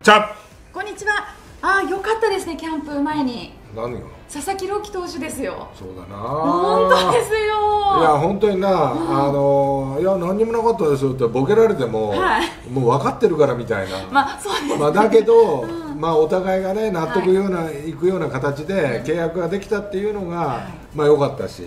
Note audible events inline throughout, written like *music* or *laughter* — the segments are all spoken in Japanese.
じゃこんにちは。あー、よかったですね、キャンプ前に。何が？佐々木朗希投手ですよ。そうだな本当ですよ。いや本当にな、あのいや何にもなかったですよってボケられても、はいもう分かってるからみたいな、まあ、そうです。まあ、だけど、うんまあ、お互いがね納得ような、い、くような形で契約ができたっていうのが、まあ良かったし。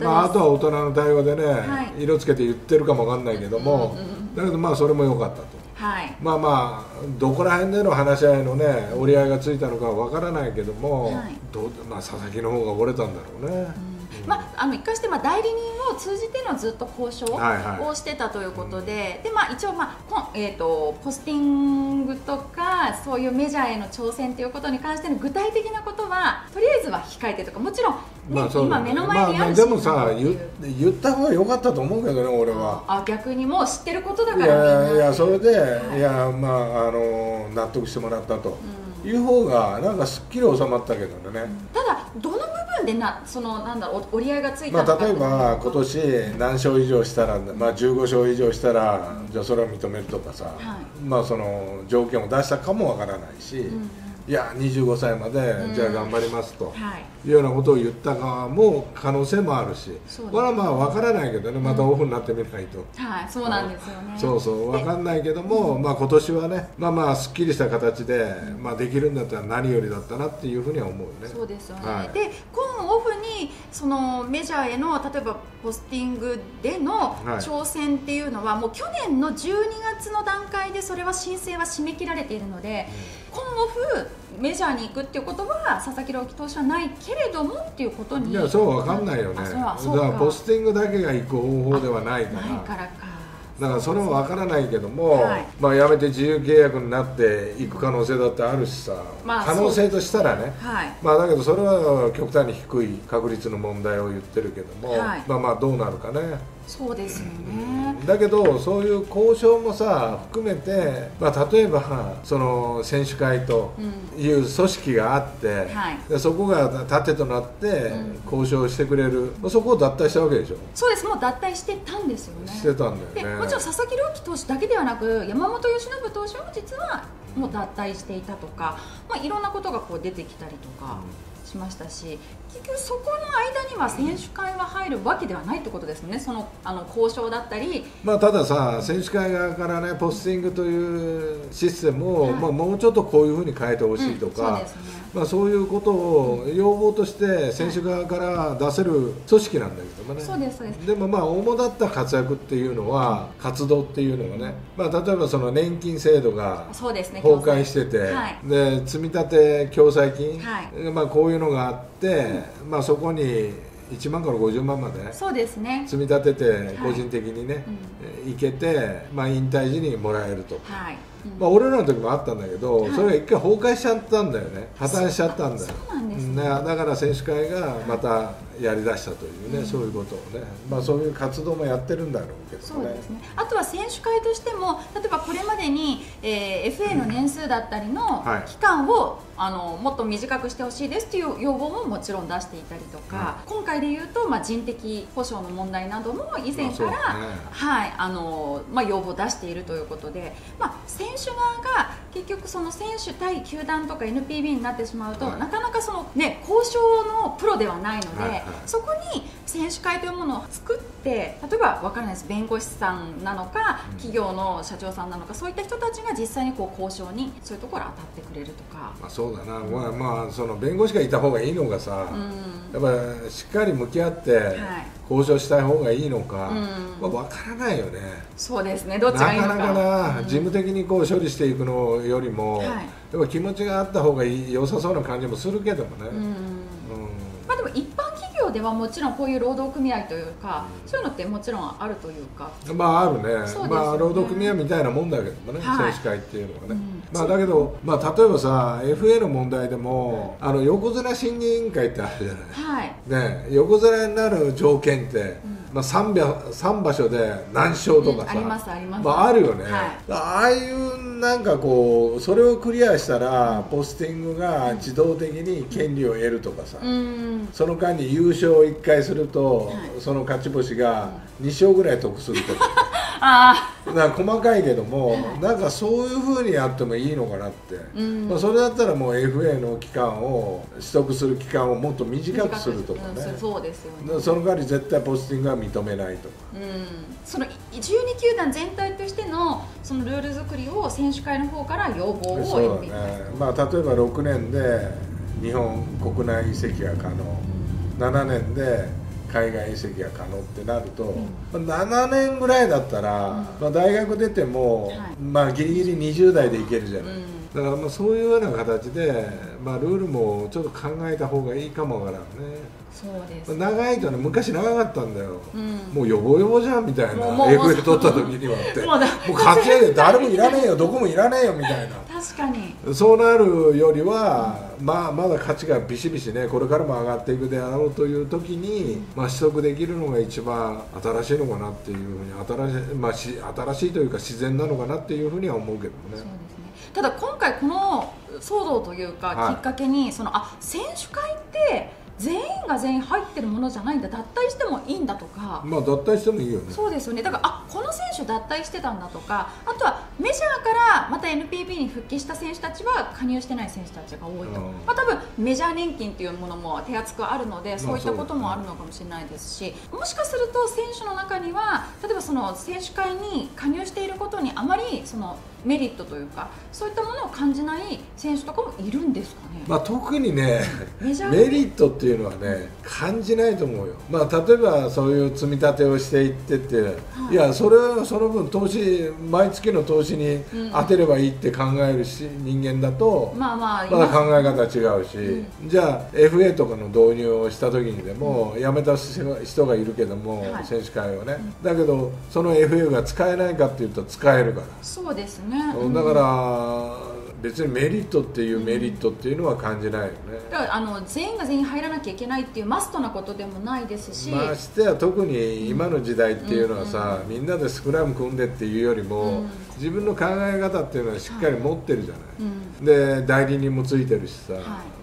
まあ、あとは大人の対応でね、はい色つけて言ってるかもわかんないけども、うんうんうんだけどまあそれも良かったと。はい。まあまあどこら辺での話し合いのね折り合いがついたのかわからないけども、はいどうまあ、佐々木の方が折れたんだろうね。まあ、あの一貫してまあ代理人を通じてのずっと交渉はいはい。をしてたということで、でまあ、一応、まあこんえー、とポスティングとかそういうメジャーへの挑戦ということに関しての具体的なことはとりあえずは控えてとかもちろん、ねまあね。今目の前にあるしまあまあでもさ言言った方が良かったと思うけどね俺は。あ逆にもう知ってることだいからみんなやいやそれで、はい。い、やまああの納得してもらったと、いう方がなんかすっきり収まったけどね、ただどの部分でなそのなんだろうお折り合いがついたまあ、のか例えば今年何勝以上したら、まあ、15勝以上したらじゃあそれを認めるとかさ、い。まあその条件を出したかもわからないし、んいや25歳までうん。じゃあ頑張りますと。はい。いうようなことを言った側も可能性もあるし、これはまあ分からないけどねまたオフになってみないと、はいそうなんですよね。そうそう分かんないけども、まあ、今年はねまあまあすっきりした形で、まあ、できるんだったら何よりだったなっていうふうには思うよね。そうですよね、はい。で今オフにそのメジャーへの例えばポスティングでのはい。挑戦っていうのは、もう去年の12月の段階でそれは申請は締め切られているので、今オフメジャーに行くっていうことは佐々木朗希投手はないけれどもっていうことにいやそう分かんないよね。あだからポスティングだけが行く方法ではないから。ないからかだからそれも分からないけども、はい。まあ、やめて自由契約になっていく可能性だってあるしさ、まあ可能性としたらね、はい。まあ、だけどそれは極端に低い確率の問題を言ってるけども、はい。まあまあどうなるかねそうですよね、だけどそういう交渉もさ含めて、まあ、例えばその選手会という組織があって、はい。でそこが盾となってうん。交渉してくれる、まあそこを脱退したわけでしょ。そうです。もう脱退してたんですよね。してたんだでよね。もちろん佐々木朗希投手だけではなく山本由伸投手も実はもう脱退していたとか、まあ、いろんなことがこう出てきたりとかしましたし、結局そこの間には選手会は入るわけではないってことですね。そのあの交渉だったり。まあ、たださ、選手会側からね、ポスティングというシステムを、はい。まあ、もうちょっとこういうふうに変えてほしいとうんそね。まあ、そういうことを要望として選手側から出せる組織なんだけどもね。そうですそうです。でもまあ主だった活躍っていうのは活動っていうのはね、まあ、例えばその年金制度が崩壊してて、はい。で積み立て共済金、はい。まあ、こういうのがあって、まあ、そこに1万から50万までそうですね。積み立ててはい。個人的にね、うん。えいけて、まあ、引退時にもらえると、はい、うん。まあ、俺らの時もあったんだけど、はい。それが一回崩壊しちゃったんだよね。破綻しちゃったんだよなんですね。だから選手会がまたやりだしたというね、うん。そういうことをね、まあ、そういう活動もやってるんだろうけどね。そうですね。あとは選手会としても例えばこれまでに、えー FA の年数だったりのはい。期間を、あのもっと短くしてほしいですという要望ももちろん出していたりとか、今回でいうと、まあ、人的保障の問題なども以前から、はいあのまあ、要望を出しているということで、まあ、選手側が結局その選手対球団とか NPB になってしまうと、はい。なかなかその、ね、交渉のプロではないので、はいはい。そこに選手会というものを作って例えば分からないです弁護士さんなのかうん。企業の社長さんなのかそういった人たちが実際にこう交渉にそういうところ当たってくれるとか。まあ、そうだな、まあまあその弁護士がいた方がいいのがさ、うん。やっぱりしっかり向き合って交渉したい方がいいのか、うん。まあ、分からないよね。そうですね。どっなちがいいのか。かなかな、うん。事務的にこう処理していくのよりも、はい。やっぱ気持ちがあった方がいい良さそうな感じもするけどもね、うん。うん。まあ、でも一般企業ではもちろんこういう労働組合というかそういうのってもちろんあるというか。まああるね。ね。まあ労働組合みたいなもんだけどもね、はい。選手会っていうのはね、うん。まあだけど、まあ、例えばさ FA の問題でも、あの横綱審議委員会ってあるじゃない。はい。ね、横綱になる条件って、んまあ、3, 場3場所で何勝とかさ、うんありますあります。まあ、あるよね、はい。ああいうなんかこうそれをクリアしたらポスティングが自動的に権利を得るとかさ、うん。その間に優勝を1回すると、はい。その勝ち星が2勝ぐらい得するとか、あだから細かいけども、なんかそういうふうにやってもいいのかなって、うん。まあ、それだったらもう FA の期間を取得する期間をもっと短くするとかね。うんそうですよね。その代わり絶対ポスティングは認めないとか。うん、そのい12球団全体としてのそのルール作りを選手会の方から要望をそうだ NPB にね、まあ、例えば6年で日本国内移籍が可能、7年で海外移籍が可能ってなると、まあ7年ぐらいだったら、まあ、大学出ても、はい。まあ、ギリギリ20代でいけるじゃない、うんだからまあそういうような形で、まあ、ルールもちょっと考えた方がいいかもわからんね。そうです、長いとね昔長かったんだよ、うん。もうヨボヨボじゃんみたいな FA 取った時にはって。もう活躍で誰もいらねえよどこもいらねえよみたいな。確かに。そうなるよりは、まあ、まだ価値がビシビシねこれからも上がっていくであろうという時に、まあ、取得できるのが一番新しいのかなっていうふうに新しい,、まあ、し新しいというか自然なのかなっていうふうには思うけどね。そうですねただ今回この騒動というかはい。きっかけに、そのあ選手会って全員が全員入ってるものじゃないんだ脱退してもいいんだとか、まあ脱退してもいいよね。そうですよね。だからあこの選手脱退してたんだとかあとはメジャーからまた NPB に復帰した選手たちは加入してない選手たちが多いと、うん。まあ、多分メジャー年金っていうものも手厚くあるのでそういったこともあるのかもしれないですしもしかすると選手の中には例えばその選手会に加入していることにあまりそのメリットというかそういったものを感じない選手とかもいるんですかね？まあ、特にねメリットっていうのはね感じないと思うよ、まあ、例えばそういう積み立てをしていってって、い、やそれはその分投資毎月の投資に当てればいいって考えるし、人間だと、まあまあまだ考え方違うし、じゃあ FA とかの導入をした時にでも、辞めた人がいるけども、はい。選手会をね、だけどその FA が使えないかっていうと使えるから。そうですね。だから別にメリットっていうメリットっていうのは感じないよね、だからあの全員が全員入らなきゃいけないっていうマストなことでもないですし、ましてや特に今の時代っていうのはさ、みんなでスクラム組んでっていうよりも、うん。自分の考え方っていうのはしっかり持ってるじゃない、うん。で代理人もついてるしさ、い。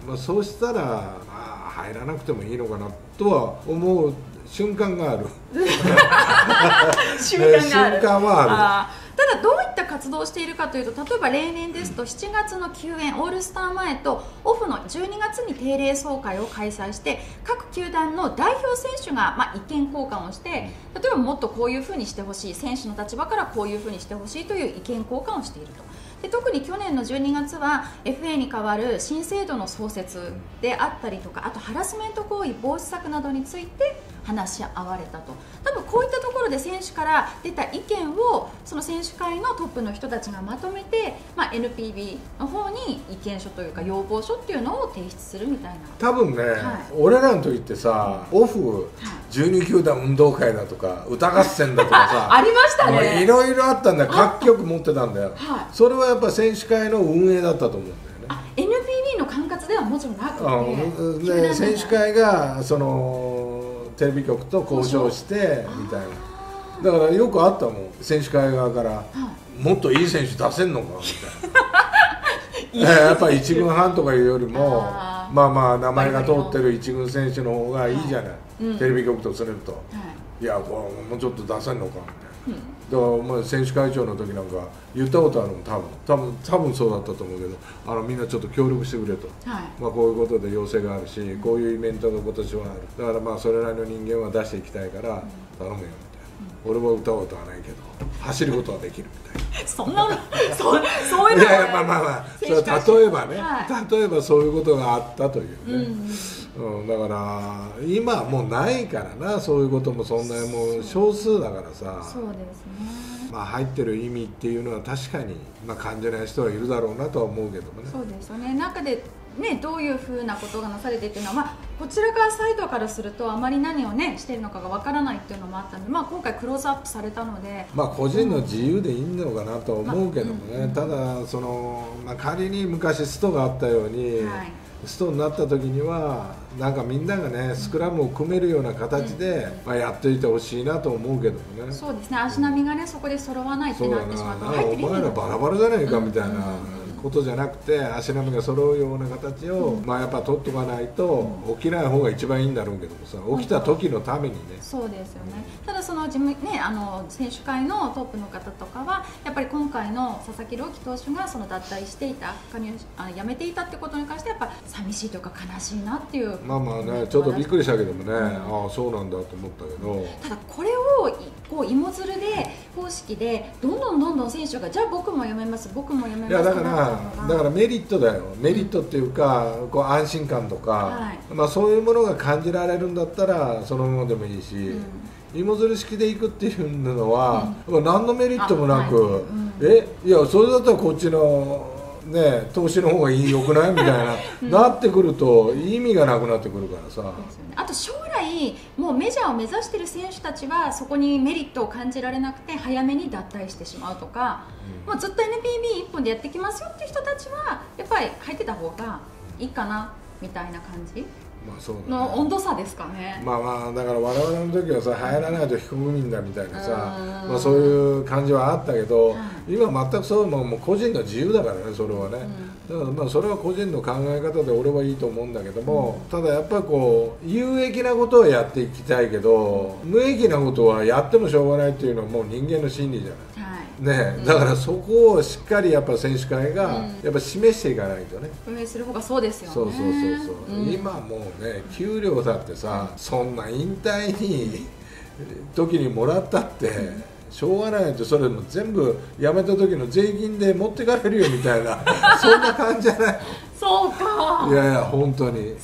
まあ、そうしたら、まあ、入らなくてもいいのかなとは思う瞬間がある。*laughs* 瞬間がある。瞬間はああー。ただどういった活動をしているかというと例えば例年ですと7月の休園オールスター前とオフの12月に定例総会を開催して各球団の代表選手が、ま、意見交換をして例えばもっとこういうふうにしてほしい選手の立場からこういうふうにしてほしいという意見交換をしていると。で特に去年の12月は FA に代わる新制度の創設であったりとかあとハラスメント行為防止策などについて話し合われたと。多分こういったところで選手から出た意見をその選手会のトップの人たちがまとめて、まあ、NPB の方に意見書というか要望書っていうのを提出するみたいな。多分ね、い。俺らの時ってさ、オフ12球団運動会だとか歌合戦だとかさ *laughs* ありましたもういねろいろあったんだよ。各局持ってたんだよ、はい。それはやっぱ選手会の運営だったと思うんだよね。あ NPB の管轄ではもちろんなくて。うん。球団内で選手会がそのテレビ局と交渉してみたいな。だからよくあったもん。選手会側から、もっといい選手出せんのか？*laughs* みたいな。やっぱり一軍半とかいうよりもまあまあ名前が通ってる一軍選手の方がいいじゃない、うん。テレビ局とすると、はい。いやこれもうちょっと出せんのか？みたいな。うん。だからお前選手会長の時なんか言ったことあるもん多分。多分多分そうだったと思うけどあのみんなちょっと協力してくれと、はい。まあ、こういうことで要請があるしこういうイベントが今年はある。だからまあそれなりの人間は出していきたいから頼むよみたいな、俺は歌は歌わないけど走ることはできるみたいな。そんなそうそういうのいやいやまあまあまあそれは例えばね、は例えばそういうことがあったといううんね、うん。だから今はもうないからなそういうこともそんなもう少数だからさ。そうですね。まあ、入ってる意味っていうのは確かに、まあ、感じない人はいるだろうなとは思うけどもね。そうですよね。中でねどういうふうなことがなされてっていうのは、まあ、こちら側サイドからするとあまり何をねしてるのかがわからないっていうのもあったので、まあ、今回クローズアップされたのでまあ個人の自由でいいのかなとは思うけどもね、まあうんただその、まあ、仮に昔ストがあったように、はい。ストになった時にはなんかみんながねスクラムを組めるような形で、まあ、やっていてほしいなと思うけどもね。そうですね。足並みがねそこで揃わないってなってしまってる意味が前らバラバラじゃないかみたいな、ことじゃなくて足並みが揃うような形を、まあ、やっぱ取っとかないと起きない方が一番いいんだろうけどもさ起きた時のためにね。そうですよね。ただその事務、ね、あの選手会のトップの方とかはやっぱり今回の佐々木朗希投手がその脱退していた加入あ辞めていたってことに関してやっぱ寂しいとか悲しいなっていう。まあまあねちょっとびっくりしたけどもね、ああそうなんだと思ったけど。ただこれをこう芋づるで方式でどんどんどんどん選手がじゃあ僕も辞めます僕も辞めますいやだからだからメリットだよ。メリットっていうか、こう安心感とか、はい。まあ、そういうものが感じられるんだったらそのままでもいいし、うん。芋づる式で行くっていうのは、何のメリットもなく、あはい。うん。えいやそれだったらこっちのね投資の方がいいよくないみたいな、なってくると意味がなくなってくるからさ。ね。あと将来もうメジャーを目指している選手たちはそこにメリットを感じられなくて早めに脱退してしまうとか、もうずっと NPB 一本でやってきますよっていう人たちはやっぱり入ってた方がいいかなみたいな感じ？まあそうだね。の温度差ですかね。まあまあだから我々の時はさ入らないと非国民だみたいなさうん。まあそういう感じはあったけど、はい。今全くそうもうもう個人の自由だからねそれはね、だからまあそれは個人の考え方で俺はいいと思うんだけども、ただやっぱりこう有益なことはやっていきたいけど無益なことはやってもしょうがないっていうのはもう人間の心理じゃない。はいね、だからそこをしっかりやっぱ選手会がうん。やっぱ示していかないとね、運営する方がそうですよね。そうそうそうそう、ん。今もうね給料だってさそんな引退に時にもらったってしょうがないってそれも全部辞めた時の税金で持ってかれるよみたいなそんな感じじゃない *laughs* そうか。いやいや本当に、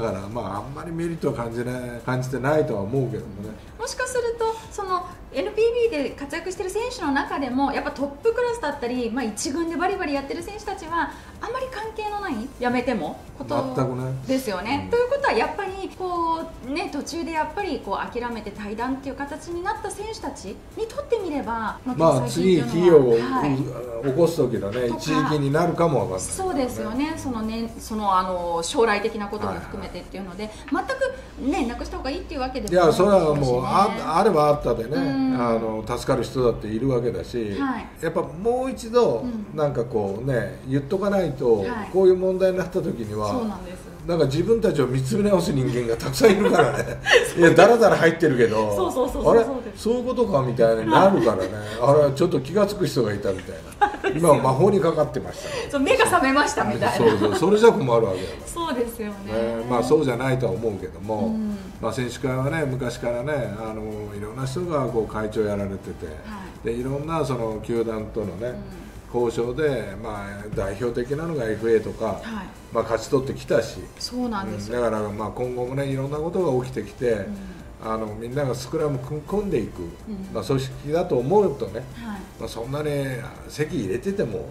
からまああんまりメリットは感じない感じてないとは思うけどもね。もしかするとその NPB で活躍している選手の中でもやっぱトップクラスだったり、まあ、一軍でバリバリやってる選手たちはあんまり関係のないやめてもことですよね。うん。ということはやっぱりね、途中でやっぱりこう諦めて退団っていう形になった選手たちにとってみれば、まあ次企業を、はい。起こす時のね一時金になるかもわかんない、そうですよね、そのね、そのあの将来的なことも含めてっていうので、全くねなくした方がいいっていうわけでいやそれはもうあああればあったでね、うん。あの助かる人だっているわけだし、はい。やっぱもう一度、うん。なんかこうね言っとかないと、はい。こういう問題になった時にはそうなんです。なんか自分たちを見つめ直す人間がたくさんいるからね。*laughs* いやだらだら入ってるけど。そうそうそうそう。あれ？そういうことかみたいになるからね。あれちょっと気が付く人がいたみたいな。*laughs* 今は魔法にかかってました。ねそう目が覚めましたみたいな。そうそうそれじゃ困るわけよそうですよね。ねまあそうじゃないとは思うけども、うん。まあ、選手会はね昔からねあのいろんな人がこう会長やられてて、はい。でいろんなその球団とのね、交渉で、まあ、代表的なのが FA とか、はい。まあ、勝ち取ってきたし、そうなんですよ。だからまあ今後もねいろんなことが起きてきて、あのみんながスクラム組組んでいく、んまあ、組織だと思うとね、はい。まあ、そんなに席入れてても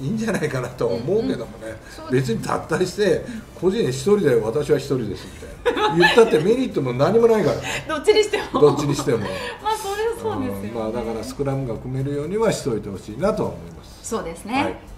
いいんじゃないかなとは思うけどもね、そう別に脱退して個人一人で私は一人ですみたいな言ったってメリットも何もないから。ね *laughs* どっちにしても。どっちにしても。*laughs* まあそれはそうですよ、ね。ん。まあ、だからスクラムが組めるようにはしといてほしいなとは思います。そうですね。はい